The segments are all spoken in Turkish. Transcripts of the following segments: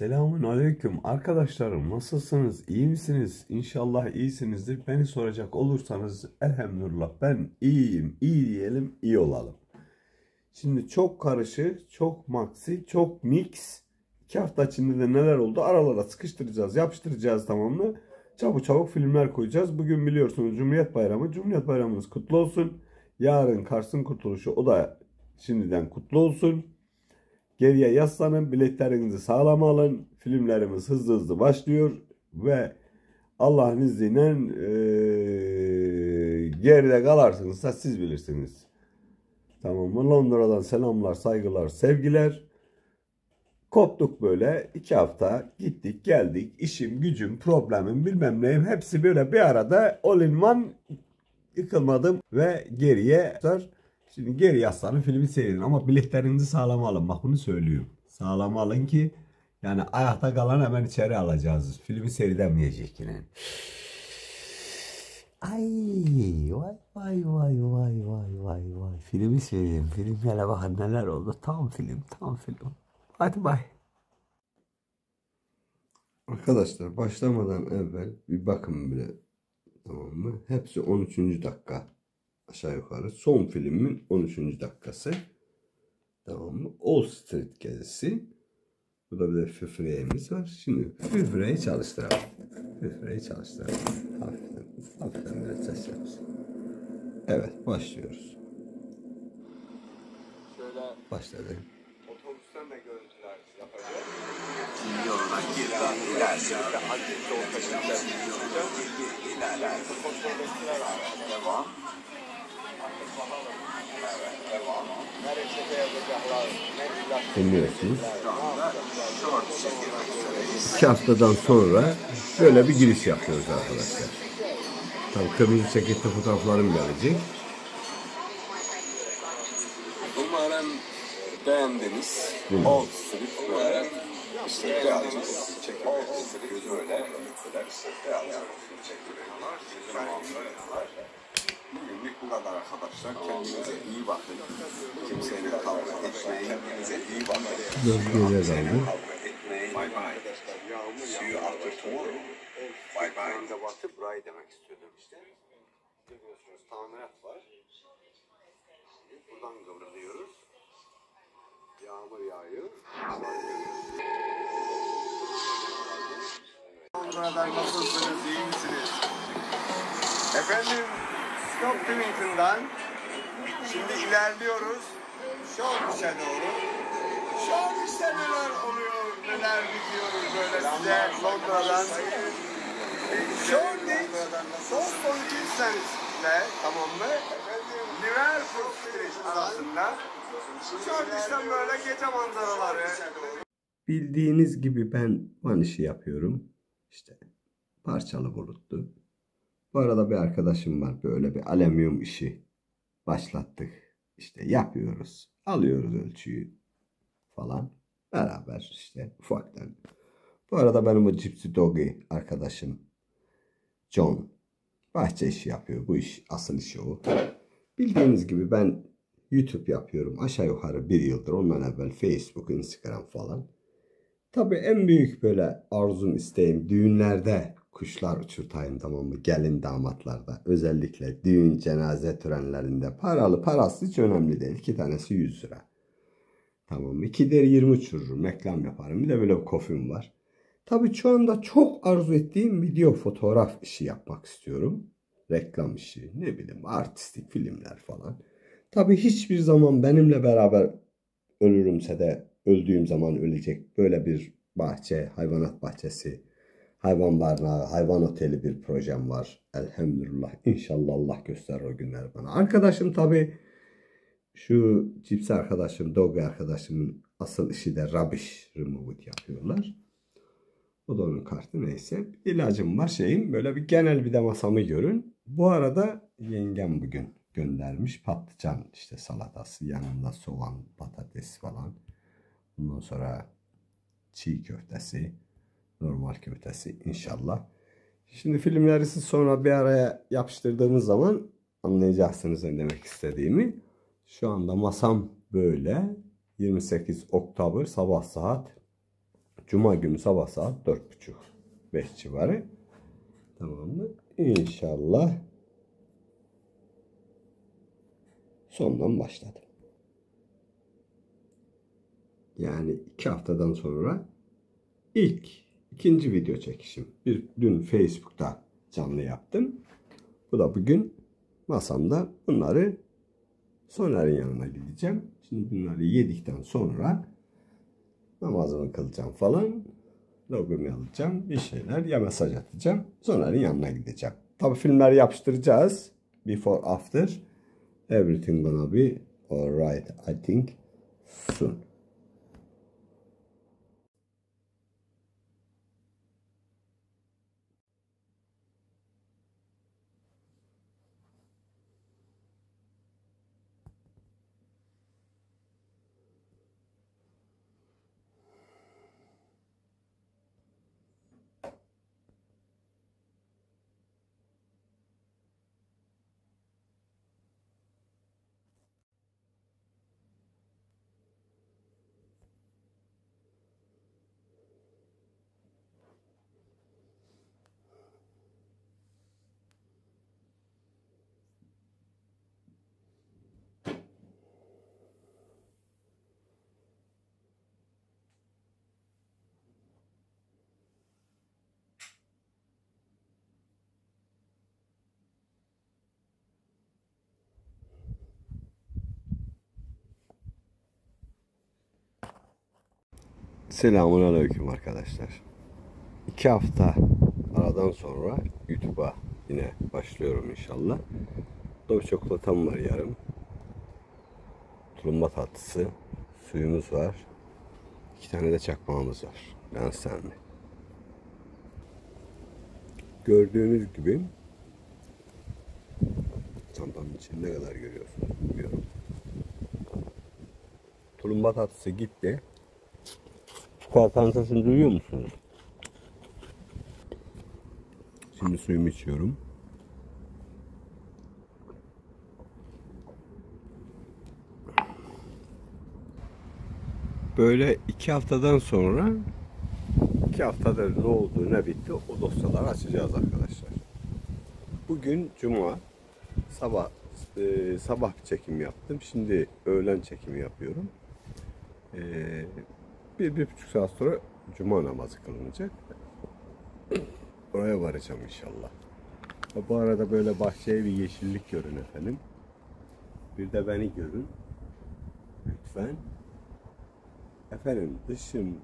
Selamun aleyküm. Arkadaşlarım nasılsınız? İyi misiniz? İnşallah iyisinizdir. Beni soracak olursanız elhamdülillah ben iyiyim. İyi diyelim iyi olalım. Şimdi çok karışık çok maxi çok mix. İki hafta içinde de neler oldu? Aralara sıkıştıracağız yapıştıracağız tamam mı? Çabuk çabuk filmler koyacağız. Bugün biliyorsunuz Cumhuriyet Bayramı. Cumhuriyet Bayramınız kutlu olsun. Yarın Kars'ın kurtuluşu o da şimdiden kutlu olsun Geriye yaslanın, biletlerinizi sağlam alın. Filmlerimiz hızlı hızlı başlıyor ve Allah'ın izniyle e, geride kalarsınız da siz bilirsiniz. Tamam mı? Londra'dan selamlar, saygılar, sevgiler. Koptuk böyle iki hafta gittik geldik işim gücüm problemim bilmem neyim hepsi böyle bir arada all in one yıkılmadım ve geriye Şimdi geri yaslanın filmi seyredin ama biletlerinizi sağlam alın. Bak bunu söylüyorum. Sağlam alın ki yani ayakta kalan hemen içeri alacağız. Filmi seyredemeyecek yine. Ay vay vay vay vay vay vay vay. Filmi seyredin. Filmlere bakın neler oldu. Tam film tam film. Hadi bay. Arkadaşlar başlamadan evvel bir bakın bile. Tamam mı? Hepsi 13. dakika aşağı yukarı son filmin 13. dakikası. Tamam mı? All Street gezisi. Burada bir de füfreğimiz var. Şimdi füfreği çalıştıralım. Füfreği çalıştıralım. Hafiften, hafiften böyle ses yapsın. Evet başlıyoruz. Şöyle Başladı. otobüsten de görüntüler yapacağız. O taşıyacağız. İlerler. Kontroldekiler var. Dinliyorsunuz. İki haftadan sonra böyle bir giriş yapıyoruz arkadaşlar. Tabii kırmızı ceketli fotoğraflarım gelecek. Umarım beğendiniz. Old Street böyle işte birazcık çekimler gözü öyle böyle birazcık çektiriyorlar. Zamanlar Bugünlük bu kadar arkadaşlar. Kendinize iyi bakın. Kimseyle kavga etmeyin. Kendinize iyi bakın. Kavga etmeyin. Bye bye. See you after tomorrow. Bye bye. Anda batı burayı demek istiyordum işte. Görüyorsunuz tamirat var. Buradan kıvrılıyoruz. Yağmur yağıyor. Londra'dan nasılsınız? iyi misiniz? Efendim Stop Twington'dan şimdi ilerliyoruz. Shoreditch'e doğru. Shoreditch'te neler oluyor, neler bitiyor böyle size Londra'dan. Shoreditch, Boston Kingston'le tamam mı? Liverpool Street arasında. Shoreditch'ten böyle gece manzaraları. Bildiğiniz gibi ben van işi yapıyorum. İşte parçalı bulutlu. Bu arada bir arkadaşım var böyle bir alüminyum işi başlattık. İşte yapıyoruz. Alıyoruz ölçüyü falan. Beraber işte ufaktan. Bu arada benim o Gypsy Doggy arkadaşım John bahçe işi yapıyor. Bu iş asıl işi o. Bildiğiniz gibi ben YouTube yapıyorum. Aşağı yukarı bir yıldır. Ondan evvel Facebook, Instagram falan. Tabii en büyük böyle arzum isteğim düğünlerde kuşlar uçurtayım tamam mı? Gelin damatlarda özellikle düğün cenaze törenlerinde paralı parası hiç önemli değil. İki tanesi 100 lira. Tamam mı? İki der 20 uçururum. Reklam yaparım. Bir de böyle bir kofim var. Tabii şu anda çok arzu ettiğim video fotoğraf işi yapmak istiyorum. Reklam işi ne bileyim artistik filmler falan. Tabii hiçbir zaman benimle beraber ölürümse de öldüğüm zaman ölecek böyle bir bahçe, hayvanat bahçesi, hayvan barınağı, hayvan oteli bir projem var. Elhamdülillah. İnşallah Allah gösterir o günler bana. Arkadaşım tabii şu cips arkadaşım, dog arkadaşımın asıl işi de rubbish remove it yapıyorlar. O da onun kartı neyse. İlacım var şeyim. Böyle bir genel bir de masamı görün. Bu arada yengem bugün göndermiş patlıcan işte salatası yanında soğan patates falan. Ondan sonra çiğ köftesi normal köftesi inşallah. Şimdi filmleri siz sonra bir araya yapıştırdığımız zaman anlayacaksınız ne demek istediğimi. Şu anda masam böyle. 28 Oktober sabah saat Cuma günü sabah saat 4.30-5 civarı. Tamam mı? İnşallah sondan başladım. Yani iki haftadan sonra ilk ikinci video çekişim. Bir dün Facebook'ta canlı yaptım. Bu da bugün masamda bunları Soner'in yanına gideceğim. Şimdi bunları yedikten sonra namazımı kılacağım falan. Logomu alacağım. Bir şeyler ya mesaj atacağım. Soner'in yanına gideceğim. Tabi filmleri yapıştıracağız. Before after. Everything gonna be alright I think soon. Selamun Aleyküm arkadaşlar. İki hafta aradan sonra YouTube'a yine başlıyorum inşallah. Dove çikolatam var yarım. Tulumba tatlısı, suyumuz var. İki tane de çakmağımız var. Ben sen mi? Gördüğünüz gibi çantanın içinde ne kadar görüyorsunuz bilmiyorum. Tulumba tatlısı gitti. Sesini duyuyor musunuz? Şimdi suyumu içiyorum. Böyle iki haftadan sonra iki haftadır ne oldu ne bitti o dosyaları açacağız arkadaşlar. Bugün cuma sabah e, sabah çekim yaptım. Şimdi öğlen çekimi yapıyorum. E, bir, bir buçuk saat sonra cuma namazı kılınacak. Oraya varacağım inşallah. Bu arada böyle bahçeye bir yeşillik görün efendim. Bir de beni görün. Lütfen. Efendim dışım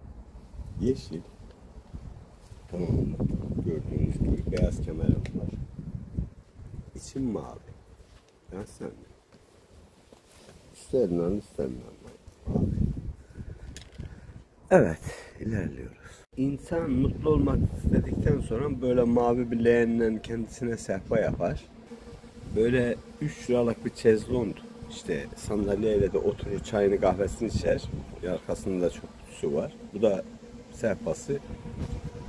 yeşil. Tamam? Gördüğünüz gibi beyaz kemerim var. İçim mavi. Ben sen mi? İsterim isterim mavi. Evet, ilerliyoruz. İnsan mutlu olmak istedikten sonra böyle mavi bir leğenle kendisine sehpa yapar. Böyle 3 liralık bir çezlong işte sandalyeyle de oturur çayını kahvesini içer. Arkasında çok su var. Bu da sehpası.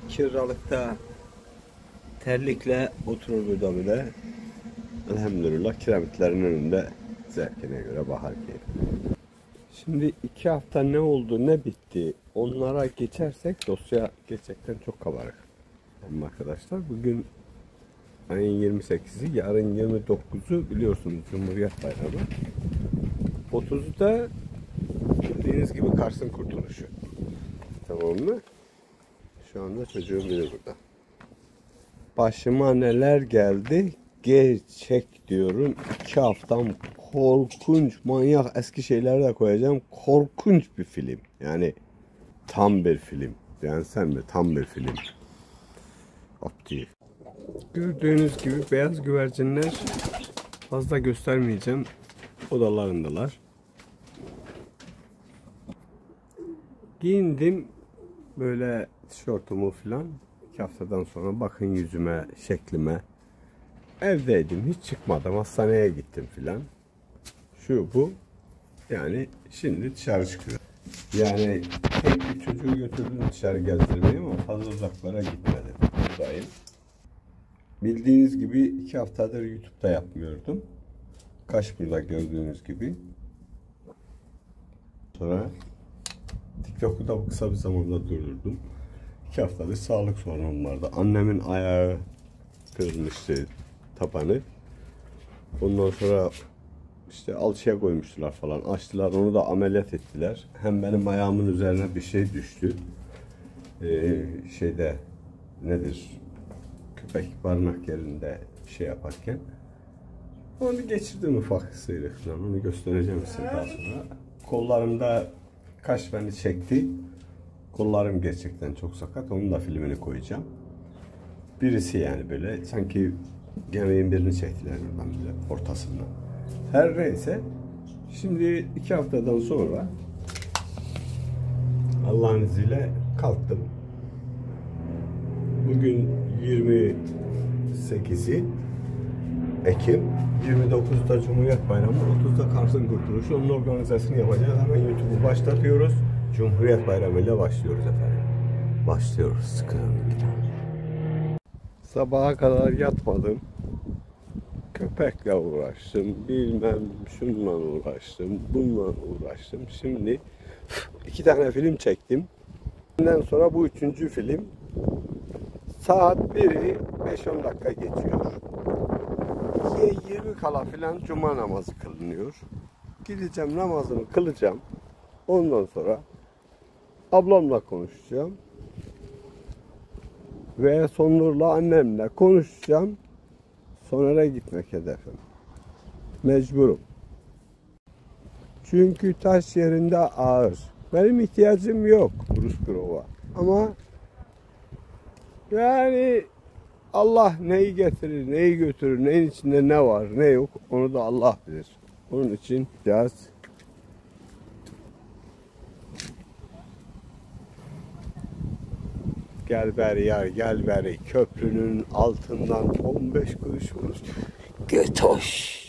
2 liralıkta terlikle oturur burada bile. Elhamdülillah kiremitlerin önünde zevkine göre bahar keyfi. Şimdi iki hafta ne oldu ne bitti onlara geçersek dosya gerçekten çok kabarık. Ama arkadaşlar bugün ayın 28'i yarın 29'u biliyorsunuz Cumhuriyet Bayramı. 30'u da bildiğiniz gibi Kars'ın kurtuluşu. Tamam mı? Şu anda çocuğum biri burada. Başıma neler geldi gerçek diyorum. iki haftam korkunç, manyak eski şeyler de koyacağım. Korkunç bir film. Yani tam bir film. Yani sen mi? Tam bir film. Opti. Gördüğünüz gibi beyaz güvercinler fazla göstermeyeceğim. Odalarındalar. Giyindim böyle tişörtümü falan. iki haftadan sonra bakın yüzüme, şeklime. Evdeydim, hiç çıkmadım. Hastaneye gittim filan. Şu bu. Yani şimdi dışarı çıkıyor. Yani tek bir çocuğu götürdüm dışarı gezdirmeye ama fazla uzaklara gitmedim. Buradayım. Bildiğiniz gibi iki haftadır YouTube'da yapmıyordum. Kaş burada gördüğünüz gibi. Sonra TikTok'u da kısa bir zamanda durdurdum. İki haftadır sağlık sorunum vardı. Annemin ayağı kırılmıştı tapanı. Ondan sonra işte alçıya koymuştular falan. Açtılar onu da ameliyat ettiler. Hem benim ayağımın üzerine bir şey düştü. Ee, şeyde nedir? Köpek barınak yerinde şey yaparken. Onu geçirdim ufak sıyrıkla. Onu göstereceğim size daha sonra. Kollarımda kaş beni çekti. Kollarım gerçekten çok sakat. Onun da filmini koyacağım. Birisi yani böyle sanki gemiyin birini çektiler buradan bile ortasından. Her neyse şimdi iki haftadan sonra Allah'ın izniyle kalktım. Bugün 28'i Ekim 29'da Cumhuriyet Bayramı, 30'da Kars'ın kurtuluşu. Onun organizasyonu yapacağız. Hemen YouTube'u başlatıyoruz. Cumhuriyet Bayramı ile başlıyoruz efendim. Başlıyoruz. Sıkıyorum Sabaha kadar yatmadım. Köpekle uğraştım. Bilmem şununla uğraştım. Bununla uğraştım. Şimdi iki tane film çektim. Ondan sonra bu üçüncü film. Saat biri 5-10 dakika geçiyor. 2'ye 20 kala filan cuma namazı kılınıyor. Gideceğim namazımı kılacağım. Ondan sonra ablamla konuşacağım. Ve Sonur'la annemle konuşacağım. Soner'e gitmek hedefim. Mecburum. Çünkü taş yerinde ağır. Benim ihtiyacım yok Bruce Grova. Ama yani Allah neyi getirir, neyi götürür, neyin içinde ne var, ne yok onu da Allah bilir. Onun için biraz Gel beri yar, gel beri köprünün altından 15 kuruş vuruş. Götoş.